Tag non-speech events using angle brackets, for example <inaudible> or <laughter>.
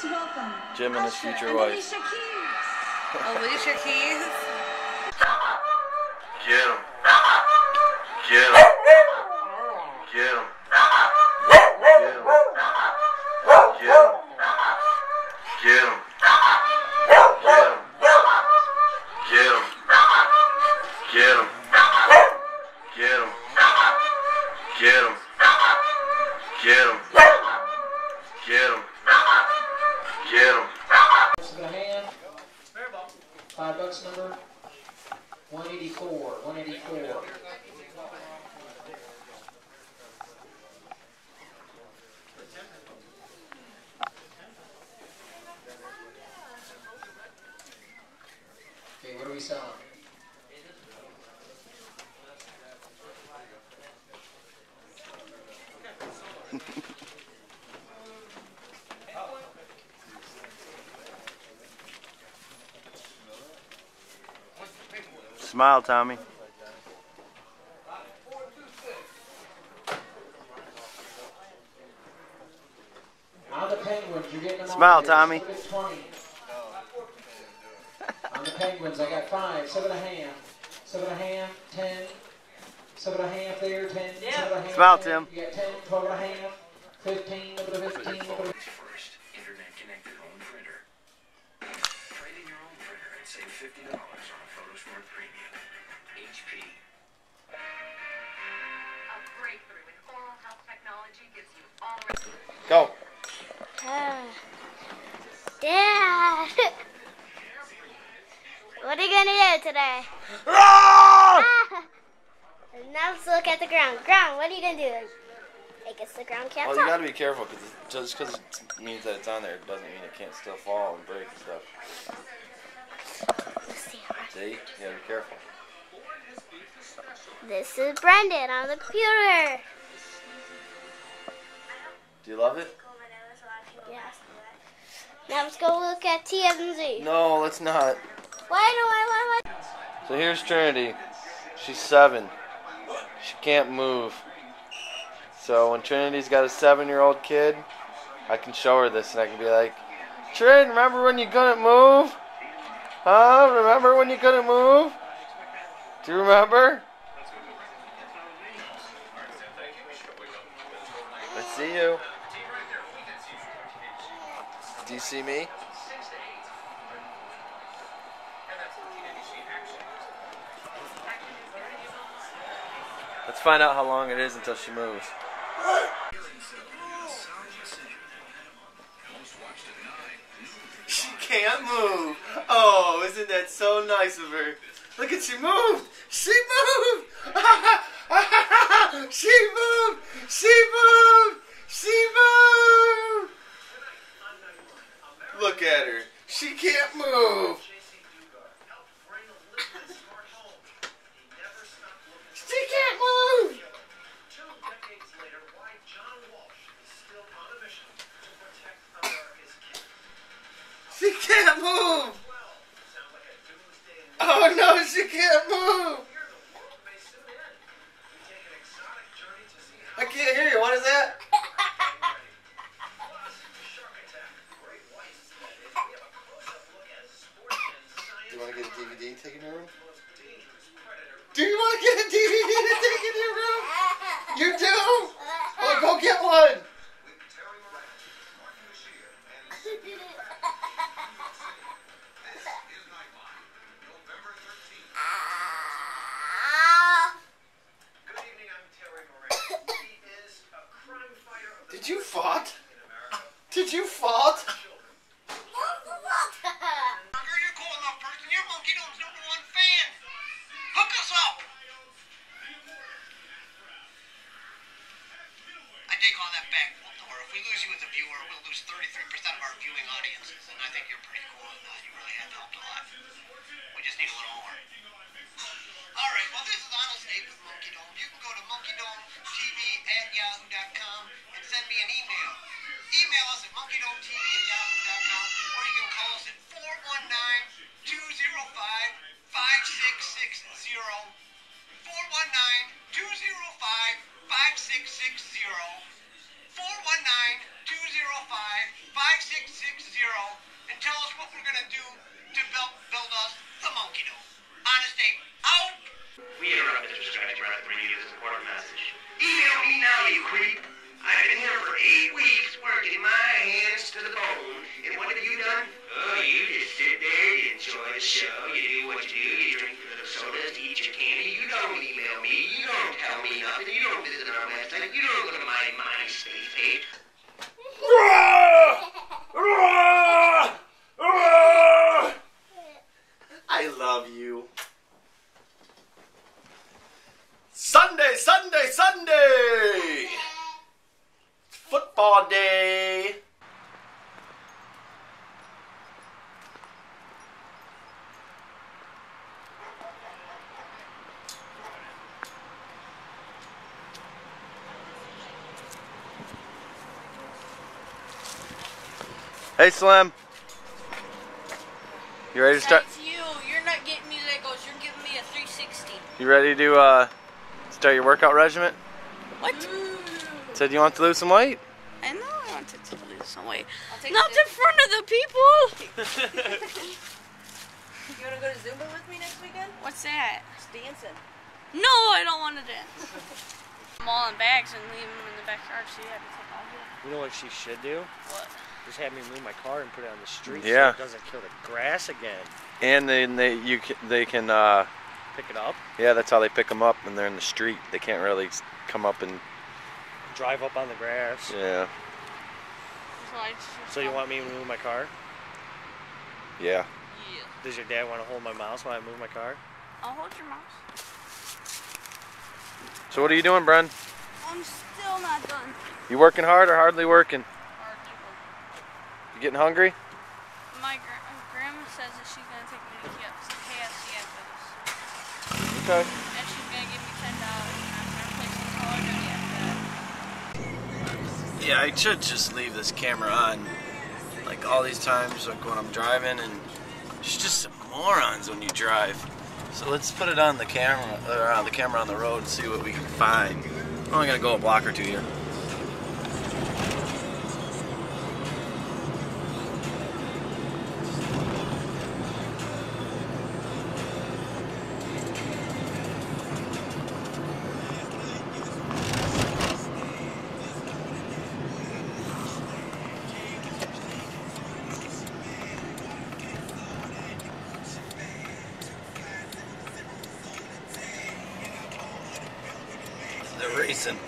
Please welcome Jim and his future and wife. Alicia Keys. <laughs> Alicia Keys. Get him. Get him. Get him. Get him. Bucks in the hand. Five bucks number. One eighty-four. One eighty-four. Okay, what are we selling? <laughs> Smile, Tommy. On the Penguins, you're getting them all Smile, here. Tommy. Split it Twenty. On the Penguins, I got five, seven and a half, seven and a half, ten, seven and a half there, ten, seven and a half. Smile, 10. Tim. You got ten, twelve and a half, fifteen, over to fifteen, over to First internet connected home printer. Trade in your own printer and save fifty dollars on Premium. HP. A breakthrough in oral health technology gives you all. Go. <sighs> Dad! <laughs> what are you gonna do today? Ah! <laughs> Now let's look at the ground. Ground, what are you gonna do? I guess the ground can't Well, you talk. gotta be careful because just because it means that it's on there doesn't mean it can't still fall and break and stuff. See. You gotta be careful. This is Brendan on the computer. Do you love it? Yes. Now let's go look at TMZ. No, let's not. Why do I want So here's Trinity. She's seven. She can't move. So when Trinity's got a seven-year-old kid, I can show her this and I can be like, Trin, remember when you couldn't move? Huh? Remember when you couldn't move? Do you remember? I see you. Do you see me? Let's find out how long it is until she moves. Can't move. Oh, isn't that so nice of her? Look at she moved. She moved. <laughs> she moved. She moved. She moved. Look at her. She can't move. She can't move. She can't move. Oh no, she can't move. I take all that back, Waldor. If we lose you as a viewer, we'll lose 33% of our viewing audiences. And I think you're pretty cool in that. You really have helped a lot. We just need a little more. All right, well, this is Honest Abe with Monkey Dome. You can go to monkeydometv at yahoo.com and send me an email. Email us at monkeydometv at yahoo.com or you can call us at 419-205-5660. 419-205-5660. 419-205-5660. and tell us what we're do to build, you do what you do, you drink your little sodas, eat your candy. You don't email me, you don't tell me nothing, you don't visit our website, you don't go to my MySpace page. I love you. Sunday, Sunday, Sunday! Football day. Hey Slim. You ready to start? That's you. You're not getting me Legos. You're giving me a 360. You ready to uh, start your workout regimen? What? Said you want to lose some weight? I know I wanted to lose some weight. take Not in front of the people. <laughs> You want to go to Zumba with me next weekend? What's that? It's dancing. No, I don't want to dance. <laughs> I'm all in bags and leave them in the backyard, so you have to take all of them. You know what she should do? What? Just have me move my car and put it on the street Yeah. so it doesn't kill the grass again. And then they you can, they can uh, Pick it up, yeah that's how they pick them up when they're in the street. They can't really come up and drive up on the grass. yeah So, I just So you want me to move my car? yeah. Yeah. Does your dad want to hold my mouse while I move my car? I'll hold your mouse. So what are you doing, Bren? I'm still not done. You working hard or hardly working? Hardly. You getting hungry? My gra- uh, grandma says that she's gonna take me to KFC KFC after this, Okay. and she's gonna give me ten dollars, and I'm gonna play some Call of Duty after that. Yeah, I should just leave this camera on, like all these times, like when I'm driving, and it's just some morons when you drive. So let's put it on the camera, or on the camera on the road, and see what we can find. I'm only gonna go a block or two here. They're